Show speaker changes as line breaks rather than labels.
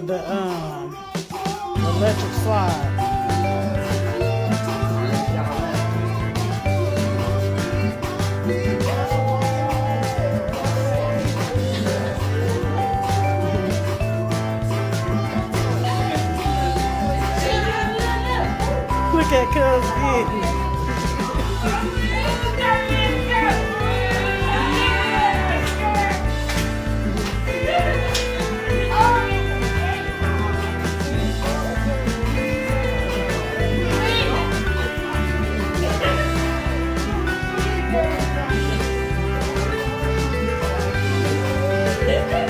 for the um electric slide. Look at Cuz getting. Yeah.